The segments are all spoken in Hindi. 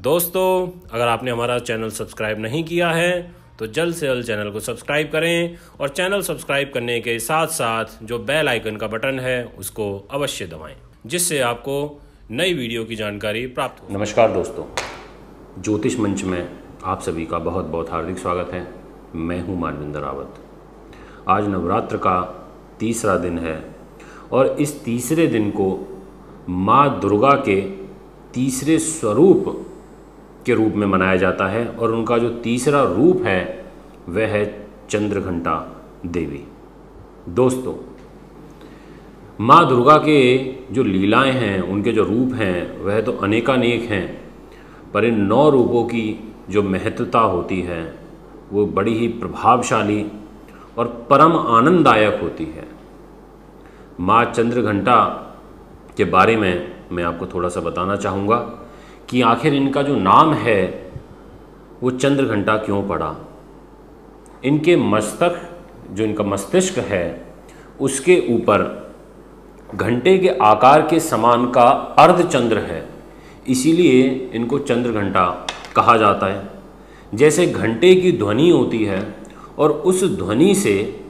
दोस्तों, अगर आपने हमारा चैनल सब्सक्राइब नहीं किया है तो जल्द से जल्द चैनल को सब्सक्राइब करें और चैनल सब्सक्राइब करने के साथ साथ जो बेल आइकन का बटन है, उसको अवश्य दबाएँ, जिससे आपको नई वीडियो की जानकारी प्राप्त हो नमस्कार दोस्तों। ज्योतिष मंच में आप सभी का बहुत बहुत हार्दिक स्वागत है। मैं हूँ मानविंदर रावत। आज नवरात्र का तीसरा दिन है और इस तीसरे दिन को माँ दुर्गा के तीसरे स्वरूप के रूप में मनाया जाता है और उनका जो तीसरा रूप है, वह है चंद्रघंटा देवी। दोस्तों, माँ दुर्गा के जो लीलाएँ हैं, उनके जो रूप हैं, वह तो अनेकानेक हैं, पर इन नौ रूपों की जो महत्वता होती है, वो बड़ी ही प्रभावशाली और परम आनंददायक होती है। माँ चंद्रघंटा के बारे में मैं आपको थोड़ा सा बताना चाहूँगा। कि आखिर इनका जो नाम है, वो चंद्र घंटा क्यों पड़ा? इनके मस्तक, जो इनका मस्तिष्क है, उसके ऊपर घंटे के आकार के समान का अर्धचंद्र है। इसीलिए इनको चंद्र घंटा कहा जाता है। जैसे घंटे की ध्वनि होती है, और उस ध्वनि से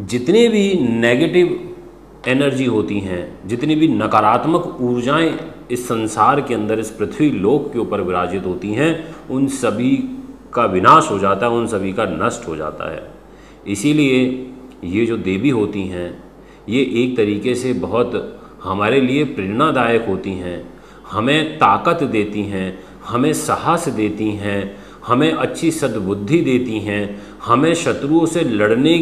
जितने भी नेगेटिव एनर्जी होती हैं, जितनी भी नकारात्मक ऊर्जाएँ इस संसार के अंदर, इस पृथ्वी लोक के ऊपर विराजित होती हैं, उन सभी का विनाश हो जाता है, उन सभी का नष्ट हो जाता है। इसीलिए ये जो देवी होती हैं, ये एक तरीके से बहुत हमारे लिए प्रेरणादायक होती हैं। हमें ताकत देती हैं, हमें साहस देती हैं, हमें अच्छी सद्बुद्धि देती हैं, हमें शत्रुओं से लड़ने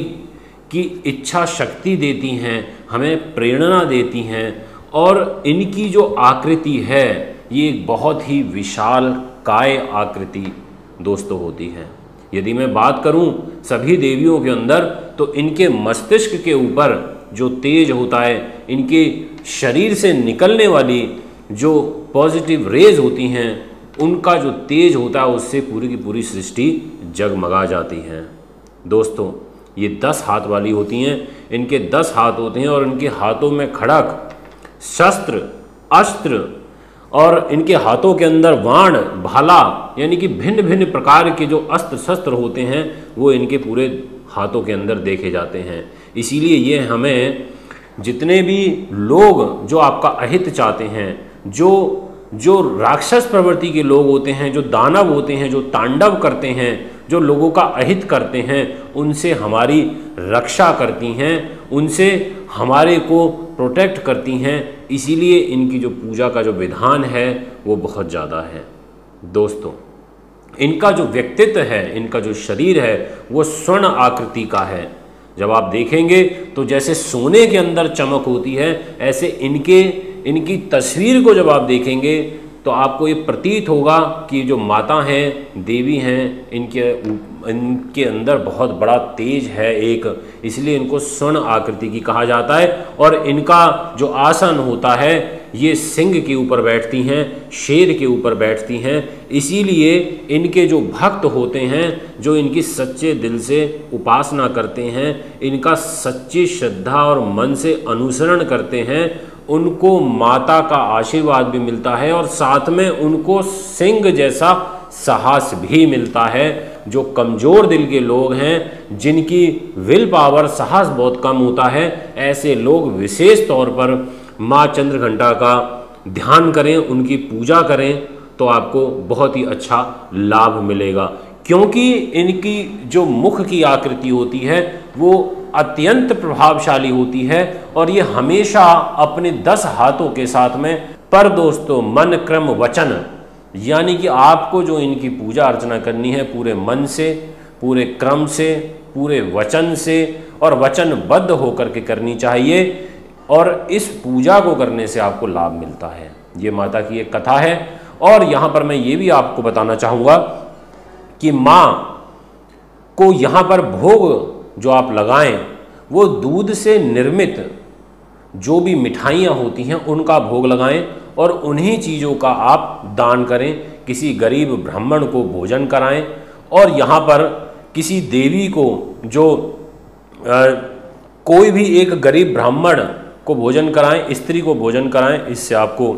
की इच्छा शक्ति देती हैं, हमें प्रेरणा देती हैं और इनकी जो आकृति है, ये एक बहुत ही विशाल काय आकृति दोस्तों होती है। यदि मैं बात करूँ सभी देवियों के अंदर तो इनके मस्तिष्क के ऊपर जो तेज होता है, इनके शरीर से निकलने वाली जो पॉजिटिव रेज होती हैं, उनका जो तेज होता है, उससे पूरी की पूरी सृष्टि जगमगा जाती है। दोस्तों, ये दस हाथ वाली होती हैं। इनके दस हाथ होते हैं और इनके हाथों में खड़क शस्त्र, अस्त्र और इनके हाथों के अंदर वाण, भाला, यानी कि भिन्न भिन्न प्रकार के जो अस्त्र शस्त्र होते हैं, वो इनके पूरे हाथों के अंदर देखे जाते हैं। इसीलिए ये हमें जितने भी लोग जो आपका अहित चाहते हैं, जो जो राक्षस प्रवृत्ति के लोग होते हैं, जो दानव होते हैं, जो तांडव करते हैं, जो लोगों का अहित करते हैं, उनसे हमारी रक्षा करती हैं, उनसे हमारे को प्रोटेक्ट करती हैं, इसीलिए इनकी जो पूजा का जो विधान है, वो बहुत ज़्यादा है। दोस्तों, इनका जो व्यक्तित्व है, इनका जो शरीर है, वो स्वर्ण आकृति का है। जब आप देखेंगे तो जैसे सोने के अंदर चमक होती है, ऐसे इनके, इनकी तस्वीर को जब आप देखेंगे तो आपको ये प्रतीत होगा कि जो माता हैं, देवी हैं, इनके इनके अंदर बहुत बड़ा तेज है एक। इसलिए इनको स्वर्ण आकृति की कहा जाता है और इनका जो आसन होता है, ये सिंह के ऊपर बैठती हैं, शेर के ऊपर बैठती हैं। इसीलिए इनके जो भक्त होते हैं, जो इनकी सच्चे दिल से उपासना करते हैं, इनका सच्ची श्रद्धा और मन से अनुसरण करते हैं उनको माता का आशीर्वाद भी मिलता है और साथ में उनको सिंह जैसा साहस भी मिलता है, जो कमज़ोर दिल के लोग हैं, जिनकी विल पावर साहस बहुत कम होता है। ऐसे लोग विशेष तौर पर माँ चंद्रघंटा का ध्यान करें, उनकी पूजा करें तो आपको बहुत ही अच्छा लाभ मिलेगा। क्योंकि इनकी जो मुख की आकृति होती है, वो अत्यंत प्रभावशाली होती है और ये हमेशा अपने दस हाथों के साथ में पर दोस्तों, मन क्रम वचन, यानी कि आपको जो इनकी पूजा अर्चना करनी है पूरे मन से, पूरे क्रम से, पूरे वचन से और वचनबद्ध होकर के करनी चाहिए और इस पूजा को करने से आपको लाभ मिलता है। ये माता की एक कथा है और यहाँ पर मैं ये भी आपको बताना चाहूँगा कि माँ को यहाँ पर भोग जो आप लगाएँ वो दूध से निर्मित जो भी मिठाइयाँ होती हैं उनका भोग लगाएँ और उन्हीं चीज़ों का आप दान करें। किसी गरीब ब्राह्मण को भोजन कराएँ और यहाँ पर किसी देवी को जो आ, कोई भी एक गरीब ब्राह्मण को भोजन कराएँ स्त्री को भोजन कराएँ इससे आपको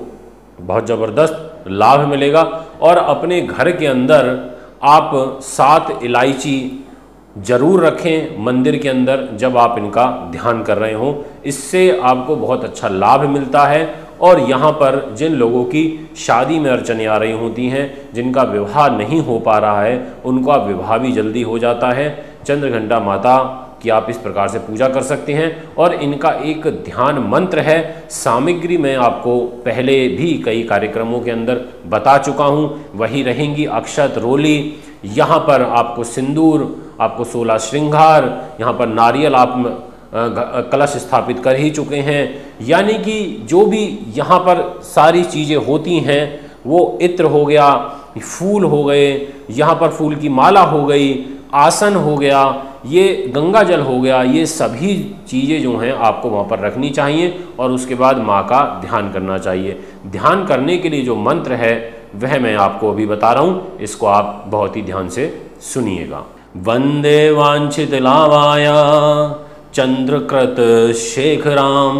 बहुत ज़बरदस्त लाभ मिलेगा। और अपने घर के अंदर आप सात इलायची ज़रूर रखें मंदिर के अंदर जब आप इनका ध्यान कर रहे हो। इससे आपको बहुत अच्छा लाभ मिलता है। और यहाँ पर जिन लोगों की शादी में अड़चने आ रही होती हैं, जिनका विवाह नहीं हो पा रहा है, उनका विवाह भी जल्दी हो जाता है। चंद्रघंटा माता की आप इस प्रकार से पूजा कर सकते हैं। और इनका एक ध्यान मंत्र है, सामग्री मैं आपको पहले भी कई कार्यक्रमों के अंदर बता चुका हूँ। वही रहेंगी अक्षत रोली। यहाँ पर आपको सिंदूर आपको सोलह श्रृंगार, यहाँ पर नारियल आप कलश स्थापित कर ही चुके हैं। यानी कि जो भी यहाँ पर सारी चीज़ें होती हैं, वो इत्र हो गया, फूल हो गए, यहाँ पर फूल की माला हो गई, आसन हो गया, ये गंगा जल हो गया, ये सभी चीज़ें जो हैं आपको वहाँ पर रखनी चाहिए और उसके बाद माँ का ध्यान करना चाहिए। ध्यान करने के लिए जो मंत्र है, वह मैं आपको अभी बता रहा हूँ, इसको आप बहुत ही ध्यान से सुनिएगा। वंदे वांछित लावाया, चंद्रकृत शेखराम,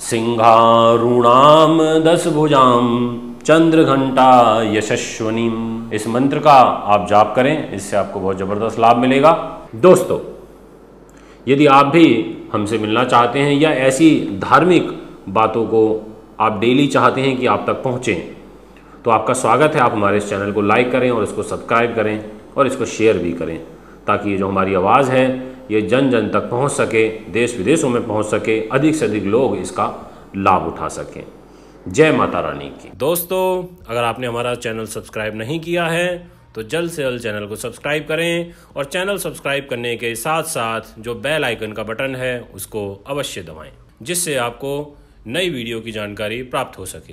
सिंहारूणाम दस भुजाम चंद्र घंटा यशस्वनी इस मंत्र का आप जाप करें, इससे आपको बहुत ज़बरदस्त लाभ मिलेगा। दोस्तों, यदि आप भी हमसे मिलना चाहते हैं या ऐसी धार्मिक बातों को आप डेली चाहते हैं कि आप तक पहुँचें तो आपका स्वागत है। आप हमारे इस चैनल को लाइक करें और इसको सब्सक्राइब करें। और इसको शेयर भी करें, ताकि ये जो हमारी आवाज़ है, ये जन जन तक पहुँच सके, देश विदेशों में पहुँच सके, अधिक से अधिक लोग इसका लाभ उठा सकें। जय माता रानी की। दोस्तों, अगर आपने हमारा चैनल सब्सक्राइब नहीं किया है तो जल्द से जल्द चैनल को सब्सक्राइब करें और चैनल सब्सक्राइब करने के साथ साथ जो बेल आइकन का बटन है, उसको अवश्य दबाएँ, जिससे आपको नई वीडियो की जानकारी प्राप्त हो सके।